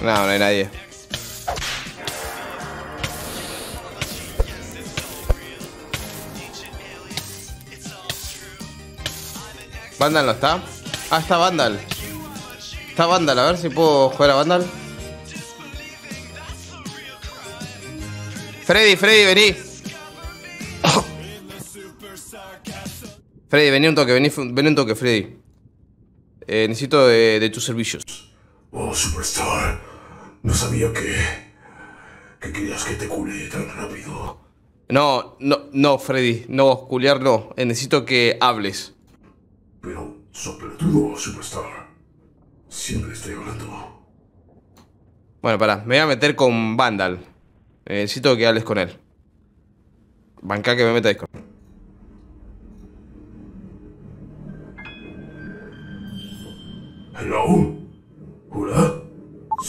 No, no hay nadie. Vandal no está. Ah, está Vandal. Está Vandal, a ver si puedo jugar a Vandal. Freddy, Freddy, vení. Freddy, vení un toque, vení, vení un toque, Freddy. Eh, necesito de, de tus servicios. Oh, Superstar. No sabía que. que querías que te cule tan rápido. No, no, no, Freddy. No, culiar no. Eh, necesito que hables. Pero, sopletudo, Superstar. Siempre estoy hablando. Bueno, pará, me voy a meter con Vandal. Eh, necesito que hables con él. Banca que me meta Discord. Hello. ¿Hola?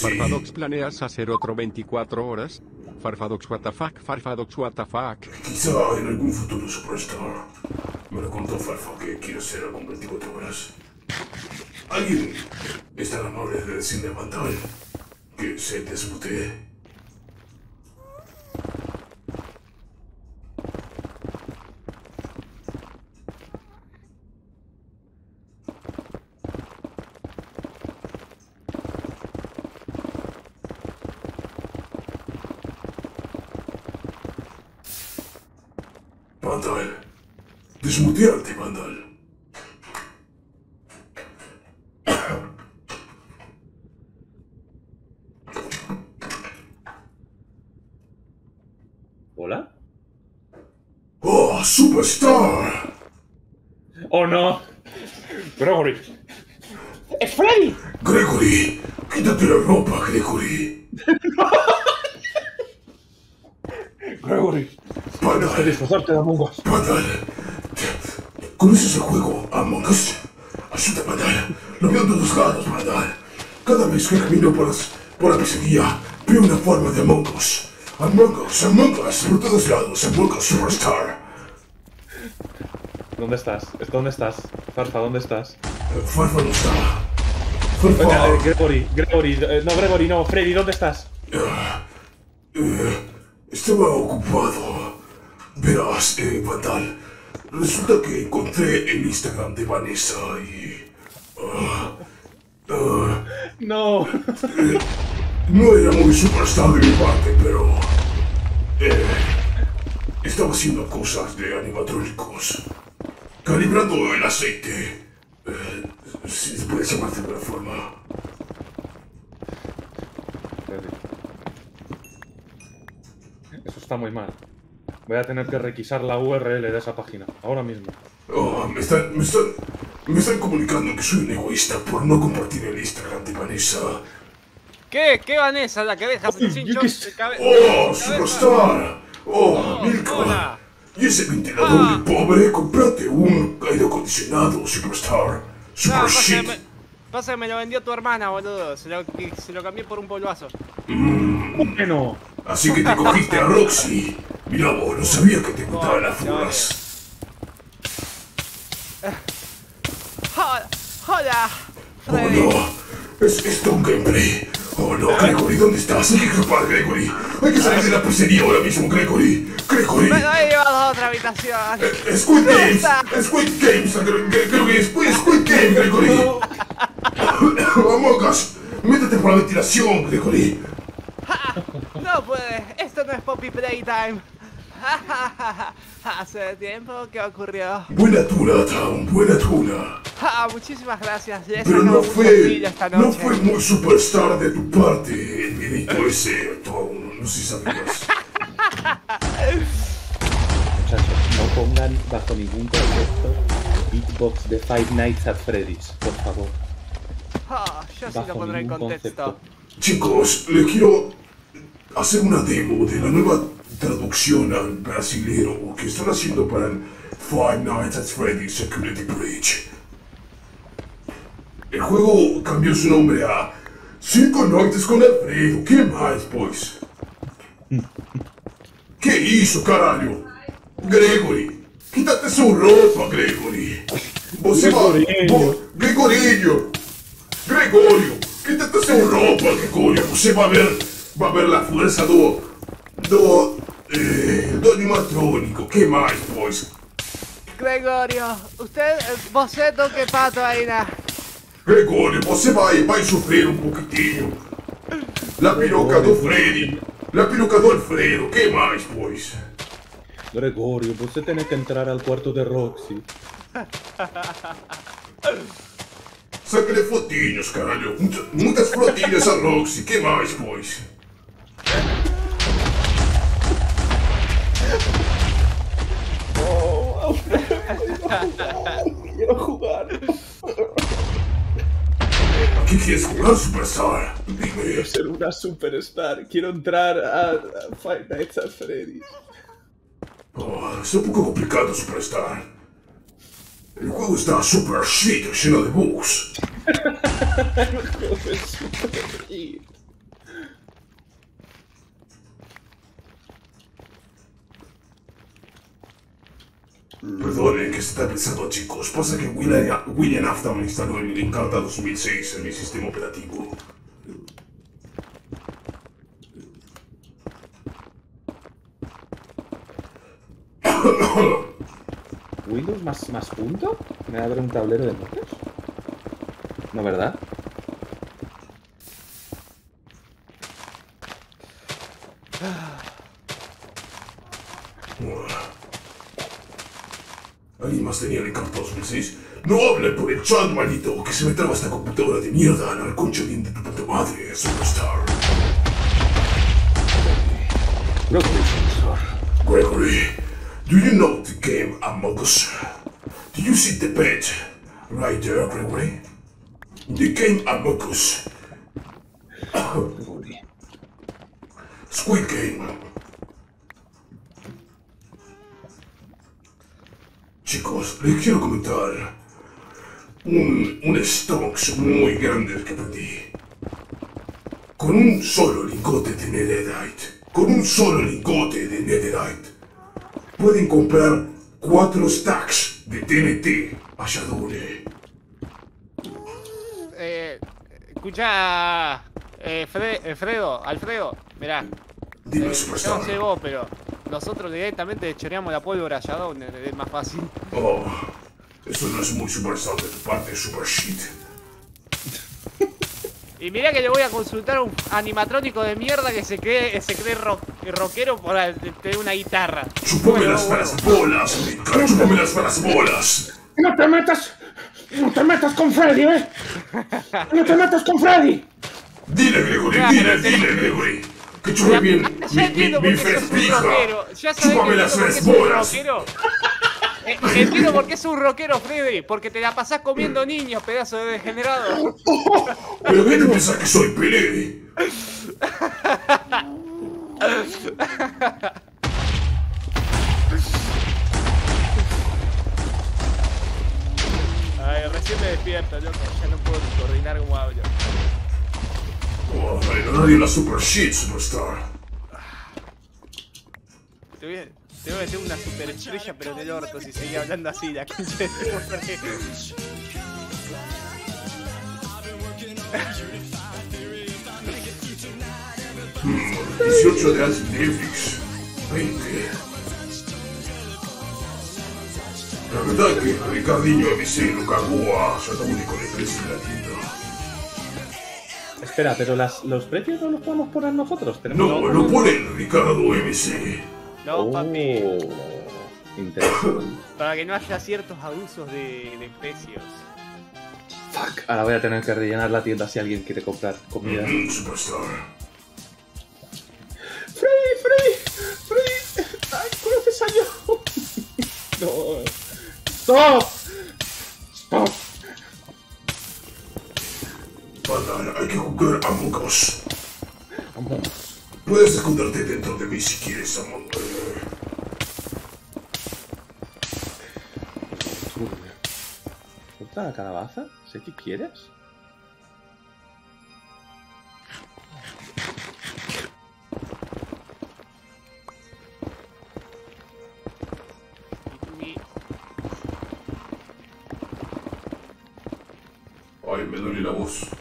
Farfadox, ¿planeas hacer otro 24 horas? Farfadox, what the fuck? Farfadox, what the fuck? Quizá en algún futuro Superstar. Me lo contó Farfa que quiere hacer algún 24 horas. ¿Alguien es tan amable de decirle a Vandal que se desmutee? Vandal. Desmutearte, Vandal. ¿Hola? ¡Oh, Superstar! ¡Oh no! Gregory. ¡Es Freddy! Gregory, quítate la ropa, Gregory. Gregory. Que disfrazarte de Among Us. ¿Conoces el juego Among Us? Ayuda, Vandal. Lo veo de todos lados, Vandal. Cada vez que camino por, las- por la pizzería, veo una forma de Among Us. Among Us, Among Us, por todos lados, Among Us Superstar. ¿Dónde estás? ¿Dónde estás? Farfa, ¿dónde estás? Farfa no está. Venga, eh, Farfa. Gregory, Gregory, eh, no, Gregory, no, Freddy, ¿dónde estás? Eh, estaba ocupado. Verás, eh, Vandal. Resulta que encontré el Instagram de Vanessa y. ah, ah, No. no era muy superstar de mi parte, pero. eh, estaba haciendo cosas de animatrónicos. Calibrando el aceite. Eh, si se puede llamar de alguna forma. Eso está muy mal. Voy a tener que requisar la URL de esa página, ahora mismo. Oh, me están, me están, me están comunicando que soy un egoísta por no compartir el Instagram de Vanessa. ¿Qué? ¿Qué Vanessa? La que deja sin yo qué sé. cabeza. ¡Oh, Superstar! ¡Oh, Milka! hola. Y ese ventilador de pobre, comprate un aire acondicionado, Superstar. No, Super pasa que, shit. me, pasa que me lo vendió tu hermana, boludo. Se lo, se lo cambié por un polvazo. Bueno. Así que te cogiste a Roxy. Mira vos, no sabía que te gustaban las fugas. ¡Hola! ¡Hola! Oh no, es esto un gameplay. Oh no, Gregory, ¿dónde estás? Hay que escapar, Gregory. Hay que salir de la pizzería ahora mismo, Gregory. Gregory. Me lo he llevado a otra habitación. Eh, Squid Games, Squid Games, Gre- Gre- Gregory, Squid, Squid Game, Gregory. Among Us, métete por la ventilación, Gregory. No puede. Esto no es Poppy Playtime. Hace tiempo que ocurrió. Buena tuna, Town, buena tuna. Ah, muchísimas gracias. Pero no fue, no fue muy superstar de tu parte el videito ese, Town, no sé si sabías. Muchachos, no pongan bajo ningún concepto beatbox de Five Nights at Freddy's, por favor. Ah, yo sí lo Bajo pondré en ningún contexto. concepto. Chicos, le quiero hacer una demo de la nueva traducción al brasilero que están haciendo para el Five Nights at Freddy's Security Breach. El juego cambió su nombre a Cinco Noites con Alfredo. ¿Qué más, pues? ¿Qué hizo, caralho? Gregory, quítate su ropa, Gregory. Você va... Gregorinho. Vo- Gregorinho. Gregorio, quítate su ropa, coglio, você vai ver, vai ver la forza do, do, eh, do che mais, pois? Gregorio, usted, eh, boceto que pato aí na. Gregório, você vai, vai sofrer um pouquinho. La piroca do Freddy, la piroca do Alfredo, que mais, pois? Gregorio, você tem que entrar al cuarto de Roxy. Sáquele fotinhos, caralho. Muitas, muitas fotinhas a Roxy, que mais, pois? Quiero jugar. ¿A qué quieres jugar, Superstar? Dime. Quiero ser una superstar. Quiero entrar a, a Five Nights at Freddy's. Oh, es un poco complicado, Superstar. El juego está super shit, lleno de bugs. Y- Perdonen que está pensando, chicos. Pasa que William, William Afton instaló el Encarta 2006 en mi sistema operativo. ¿Windows más, más punto? ¿Me abre un tablero de notas? ¿No, verdad? ¿Alguien más tenía el Encarta 2006? No hable por el chat, maldito, que se me traba esta computadora de mierda al concha bien de tu puta madre, Superstar. Es sensor. Gregory, do you know the game Among Us? Do you see the bed right there, Gregory? The game Among Us. Squid Game. Chicos, les quiero comentar un, un stonks muy grande que aprendí. Con un solo lingote de Netherite, con un solo lingote de Netherite, pueden comprar cuatro stacks de TNT allá donde. Eh, escucha, eh, Fre- Fredo, Alfredo, mirá. Dime, eh, yo no sé vos, pero nosotros directamente choreamos la pólvora allá donde es más fácil. Oh, eso no es muy superstar de tu parte, super shit. Y mirá que le voy a consultar a un animatrónico de mierda que se cree, se cree rock- rockero por tener una guitarra. Chúpame Bueno, las bueno. bolas, Rica, chúpame las varas bolas. No te metas. No te metas con Freddy, ¿eh? No te metas con Freddy. Dile, Gregory, dile, dile, Gregory. Que chupe bien Ya mi, mi, entiendo mi por qué sos un fespija. rockero. Ya sabés Chúpame que las rockero. Eh, entiendo por qué es un rockero, Freddy. Porque te la pasás comiendo niños, pedazo de degenerado. Pero ¿qué te piensas que soy, Pelé? Ay, recién me despierto, loco. Ya no puedo coordinar cómo hablo. Oh, no, nadie la super shit, superstar. Te voy a, te voy a meter una superestrella, pero en el orto si seguía hablando así, la concha de madre. 18 de Netflix. 20. La verdad que Ricardinho MC lo cagó a Sataúni con el precio de la tienda. Espera, pero las, los precios no los podemos poner nosotros. Tenemos No, lo pone el Ricardo MC. No, Oh, papi. interesante. Para que no haya ciertos abusos de, de precios. Fuck. Ahora voy a tener que rellenar la tienda si alguien quiere comprar comida. Mm, superstar. Freddy, Freddy, Freddy. Ay, ¿conoces a yo? no. Stop. Que. Vamos. Puedes esconderte dentro de mí si quieres, Among Us. ¿Otra calabaza? ¿Sé qué quieres? Ay, me duele la voz.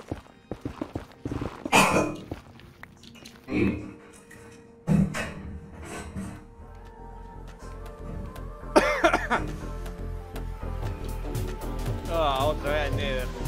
Ah, otra vez al Nether.